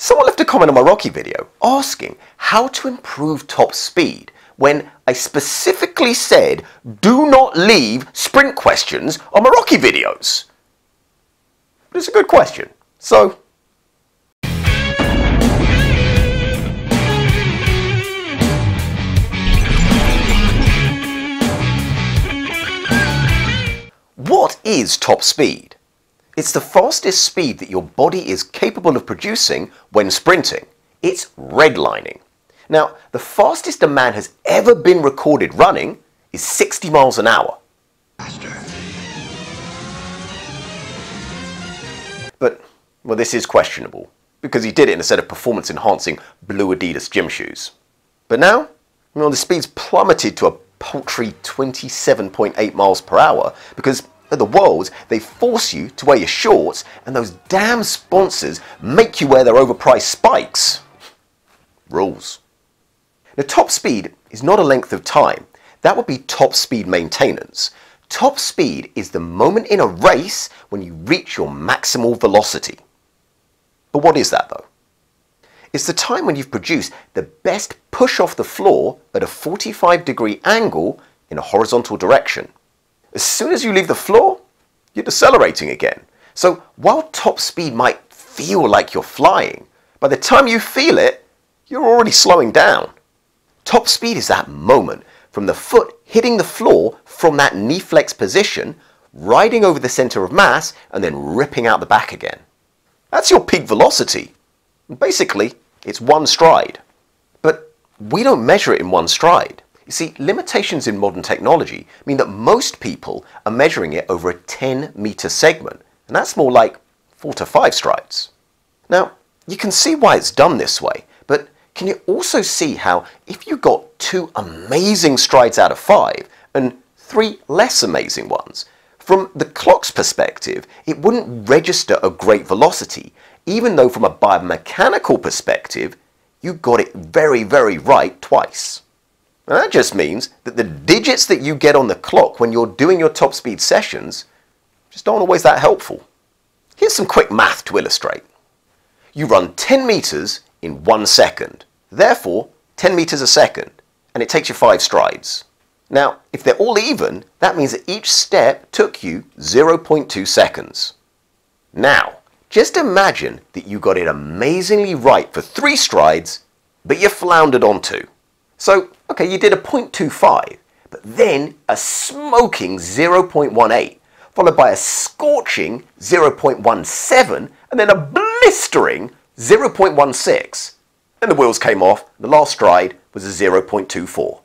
Someone left a comment on my Rocky video asking how to improve top speed when I specifically said do not leave sprint questions on my Rocky videos. But it's a good question. So What is top speed? It's the fastest speed that your body is capable of producing when sprinting. It's redlining. Now, the fastest a man has ever been recorded running is 60 miles an hour. Faster. But, well, this is questionable, because he did it in a set of performance-enhancing blue Adidas gym shoes. But now, well, the speed's plummeted to a paltry 27.8 miles per hour because at the Worlds, they force you to wear your shorts, and those damn sponsors make you wear their overpriced spikes. Rules. Now, top speed is not a length of time. That would be top speed maintenance. Top speed is the moment in a race when you reach your maximal velocity. But what is that though? It's the time when you've produced the best push off the floor at a 45 degree angle in a horizontal direction. As soon as you leave the floor, you're decelerating again. So while top speed might feel like you're flying, by the time you feel it, you're already slowing down. Top speed is that moment from the foot hitting the floor from that knee flex position, riding over the center of mass, and then ripping out the back again. That's your peak velocity. Basically, it's one stride. But we don't measure it in one stride. You see, limitations in modern technology mean that most people are measuring it over a 10 meter segment, and that's more like 4 to 5 strides. Now, you can see why it's done this way, but can you also see how if you got two amazing strides out of 5 and three less amazing ones, from the clock's perspective, it wouldn't register a great velocity, even though from a biomechanical perspective, you got it very, very right twice. And that just means that the digits that you get on the clock when you're doing your top speed sessions just aren't always that helpful. Here's some quick math to illustrate. You run 10 meters in one second, therefore 10 meters a second, and it takes you five strides. Now, if they're all even, that means that each step took you 0.2 seconds. Now, just imagine that you got it amazingly right for three strides, but you floundered on two. So, okay, you did a 0.25, but then a smoking 0.18, followed by a scorching 0.17, and then a blistering 0.16. Then the wheels came off, the last stride was a 0.24.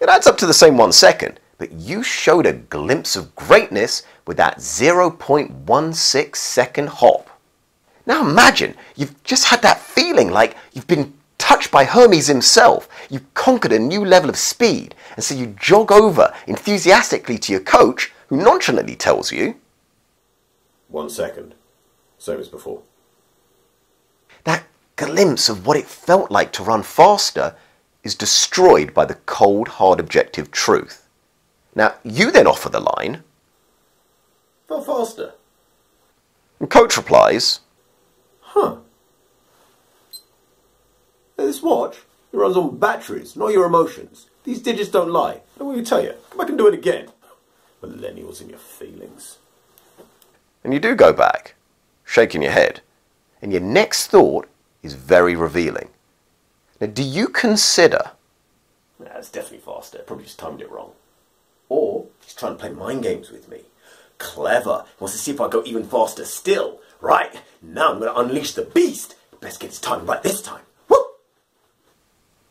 It adds up to the same one second, but you showed a glimpse of greatness with that 0.16 second hop. Now imagine you've just had that feeling like you've been touched by Hermes himself, you conquered a new level of speed, and so you jog over enthusiastically to your coach, who nonchalantly tells you, One second. Same as before. That glimpse of what it felt like to run faster is destroyed by the cold, hard objective truth. Now, you then offer the line, Felt faster. And coach replies, Huh. This watch, it runs on batteries, not your emotions. These digits don't lie. And what you tell you? Come back and do it again. Millennials and your feelings. And you do go back, shaking your head. And your next thought is very revealing. Now, do you consider. Nah, it's definitely faster. Probably just timed it wrong. Or he's trying to play mind games with me. Clever. He wants to see if I go even faster still. Right, now I'm going to unleash the beast. Best get his time right this time.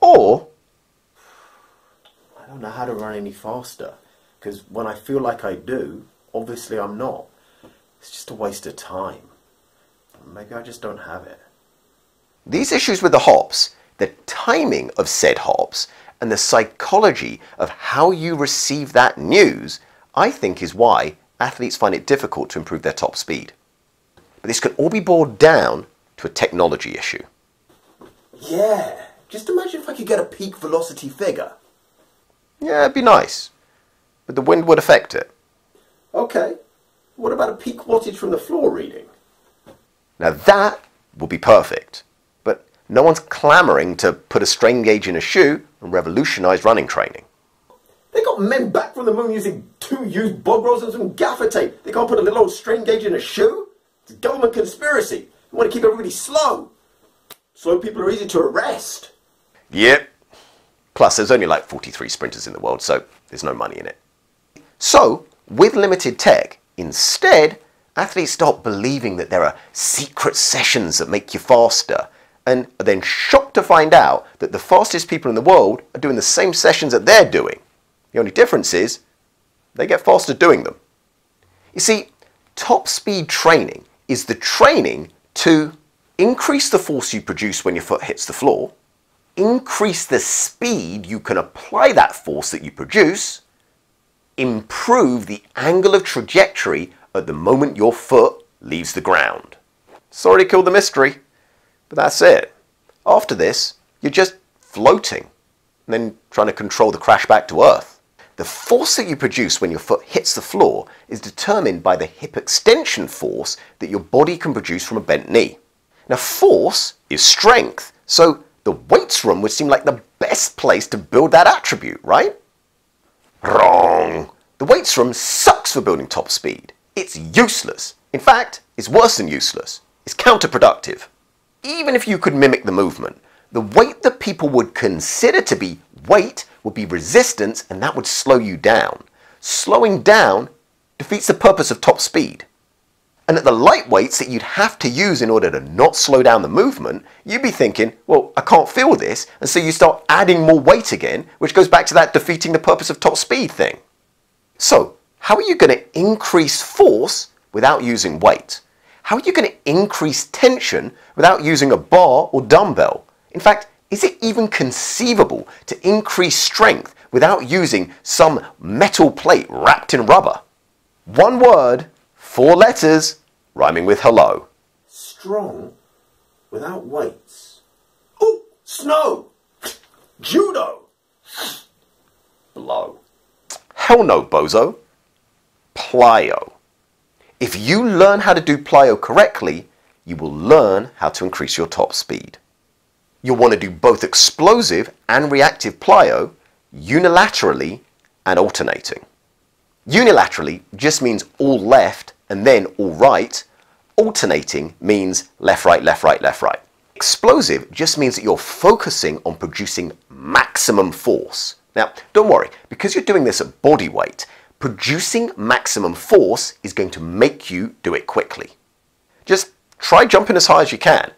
Or, I don't know how to run any faster. Because when I feel like I do, obviously I'm not. It's just a waste of time. Maybe I just don't have it. These issues with the hops, the timing of said hops, and the psychology of how you receive that news, I think is why athletes find it difficult to improve their top speed. But this can all be boiled down to a technology issue. Yeah. Just imagine if I could get a peak velocity figure. Yeah, it'd be nice. But the wind would affect it. Okay. What about a peak wattage from the floor reading? Now that would be perfect. But no one's clamoring to put a strain gauge in a shoe and revolutionize running training. They got men back from the moon using two used bog rolls and some gaffer tape. They can't put a little old strain gauge in a shoe? It's a government conspiracy. They want to keep everybody slow. Slow people are easy to arrest. Yep. Plus, there's only like 43 sprinters in the world, so there's no money in it. So, with limited tech, instead, athletes start believing that there are secret sessions that make you faster, and are then shocked to find out that the fastest people in the world are doing the same sessions that they're doing. The only difference is they get faster doing them. You see, top speed training is the training to increase the force you produce when your foot hits the floor, increase the speed you can apply that force that you produce, improve the angle of trajectory at the moment your foot leaves the ground. Sorry to kill the mystery, but that's it. After this, you're just floating and then trying to control the crash back to earth. The force that you produce when your foot hits the floor is determined by the hip extension force that your body can produce from a bent knee. Now, force is strength, so the weights room would seem like the best place to build that attribute, right? Wrong. The weights room sucks for building top speed. It's useless. In fact, it's worse than useless. It's counterproductive. Even if you could mimic the movement, the weight that people would consider to be weight would be resistance and that would slow you down. Slowing down defeats the purpose of top speed. And at the light weights that you'd have to use in order to not slow down the movement, you'd be thinking, well, I can't feel this. And so you start adding more weight again, which goes back to that defeating the purpose of top speed thing. So, how are you going to increase force without using weight? How are you going to increase tension without using a bar or dumbbell? In fact, is it even conceivable to increase strength without using some metal plate wrapped in rubber? One word, four letters, rhyming with hello. Strong without weights. Oh, snow! Judo! Blow. Hell no, bozo. Plyo. If you learn how to do plyo correctly, you will learn how to increase your top speed. You'll want to do both explosive and reactive plyo unilaterally and alternating. Unilaterally just means all left and then all right. Alternating means left, right, left, right, left, right. Explosive just means that you're focusing on producing maximum force. Now, don't worry, because you're doing this at body weight, producing maximum force is going to make you do it quickly. Just try jumping as high as you can.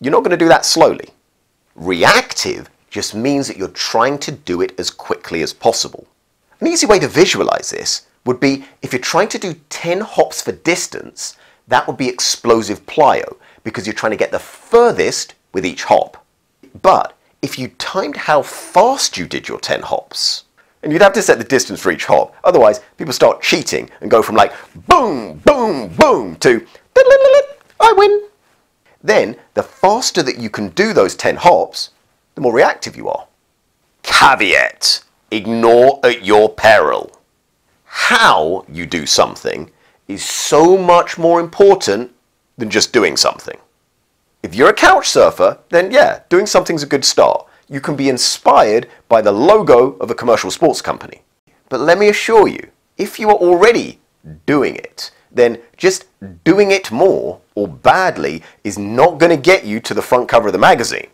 You're not going to do that slowly. Reactive just means that you're trying to do it as quickly as possible. An easy way to visualize this would be if you're trying to do 10 hops for distance, that would be explosive plyo because you're trying to get the furthest with each hop. But if you timed how fast you did your 10 hops, and you'd have to set the distance for each hop, otherwise people start cheating and go from like boom, boom, boom to I win. Then the faster that you can do those 10 hops, the more reactive you are. Caveat ignore at your peril. How you do something is so much more important than just doing something. If you're a couch surfer, then yeah, doing something's a good start. You can be inspired by the logo of a commercial sports company. But let me assure you, if you are already doing it, then just doing it more or badly is not going to get you to the front cover of the magazine.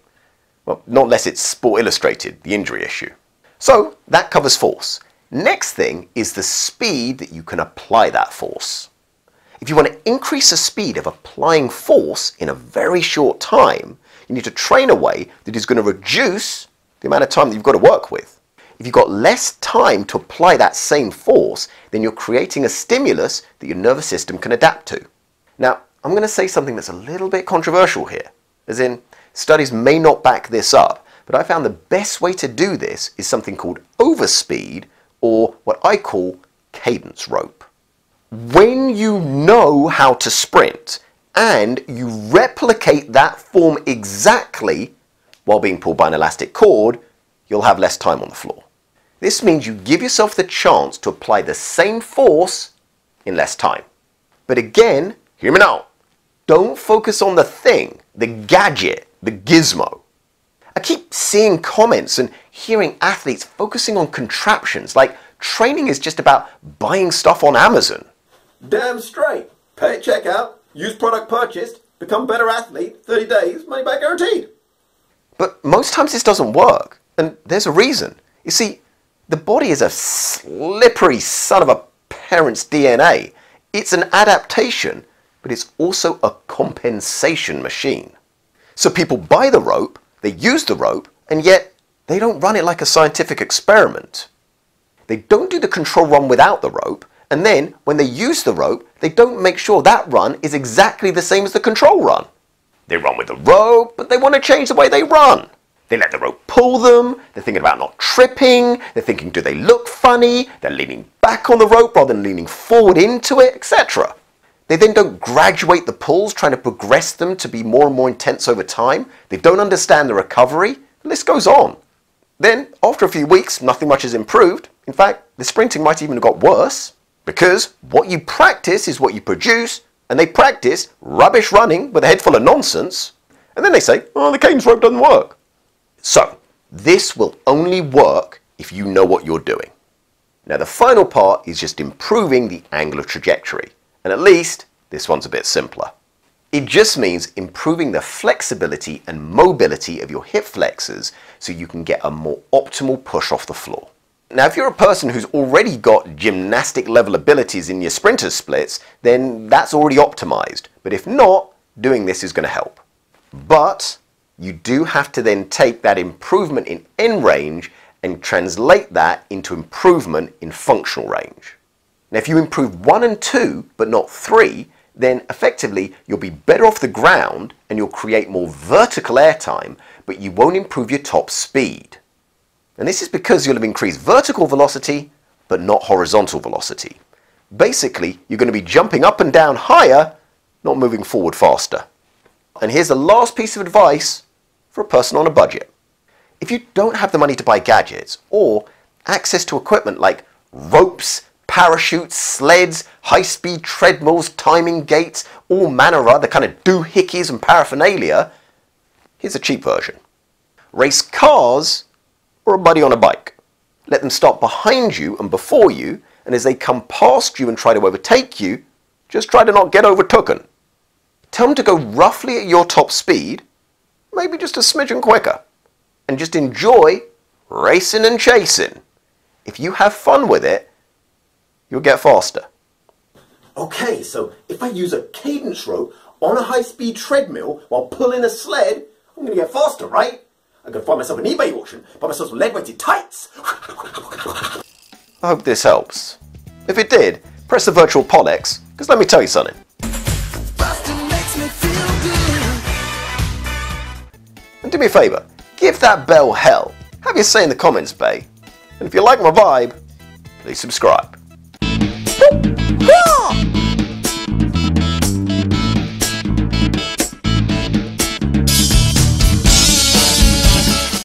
Well, not unless it's Sport Illustrated, the injury issue. So that covers force. Next thing is the speed that you can apply that force. If you want to increase the speed of applying force in a very short time, you need to train a way that is going to reduce the amount of time that you've got to work with. If you've got less time to apply that same force, then you're creating a stimulus that your nervous system can adapt to. Now, I'm going to say something that's a little bit controversial here, as in, studies may not back this up, but I found the best way to do this is something called overspeed, or what I call cadence rope. When you know how to sprint and you replicate that form exactly while being pulled by an elastic cord, you'll have less time on the floor. This means you give yourself the chance to apply the same force in less time. But again, hear me now. Don't focus on the thing, the gadget the gizmo. I keep seeing comments and hearing athletes focusing on contraptions like training is just about buying stuff on Amazon. Damn straight. Pay at checkout, use product purchased, become better athlete, 30 days, money back guaranteed. But most times this doesn't work, and there's a reason. You see, the body is a slippery son of a parent's DNA. It's an adaptation, but it's also a compensation machine. So people buy the rope, they use the rope, and yet they don't run it like a scientific experiment. They don't do the control run without the rope, and then when they use the rope, they don't make sure that run is exactly the same as the control run. They run with the rope, but they want to change the way they run. They let the rope pull them, they're thinking about not tripping, they're thinking do they look funny, they're leaning back on the rope rather than leaning forward into it, etc. They then don't graduate the pulls, trying to progress them to be more and more intense over time. They don't understand the recovery. The list goes on. Then, after a few weeks, nothing much has improved. In fact, the sprinting might even have got worse. Because what you practice is what you produce, and they practice rubbish running with a head full of nonsense, and then they say, oh, the cadence rope doesn't work. So, this will only work if you know what you're doing. Now, the final part is just improving the angle of trajectory. And at least this one's a bit simpler. It just means improving the flexibility and mobility of your hip flexors so you can get a more optimal push off the floor. Now, if you're a person who's already got gymnastic level abilities in your sprinter splits, then that's already optimized. But if not, doing this is going to help. But you do have to then take that improvement in end range and translate that into improvement in functional range. Now, if you improve one and two, but not three, then effectively you'll be better off the ground and you'll create more vertical airtime, but you won't improve your top speed. And this is because you'll have increased vertical velocity, but not horizontal velocity. Basically, you're going to be jumping up and down higher, not moving forward faster. And here's the last piece of advice for a person on a budget. If you don't have the money to buy gadgets or access to equipment like ropes, parachutes, sleds, high-speed treadmills, timing gates, all manner of other kind of doohickeys and paraphernalia, here's a cheap version. Race cars or a buddy on a bike. Let them stop behind you and before you, and as they come past you and try to overtake you, just try to not get overtooken. Tell them to go roughly at your top speed, maybe just a smidgen quicker, and just enjoy racing and chasing. If you have fun with it, you'll get faster. Okay, so if I use a cadence rope on a high-speed treadmill while pulling a sled, I'm going to get faster, right? I can find myself an eBay auction, buy myself some lead-weighted tights. I hope this helps. If it did, press the virtual Polex, because let me tell you something. And do me a favour, give that bell hell. Have your say in the comments, bae. And if you like my vibe, please subscribe.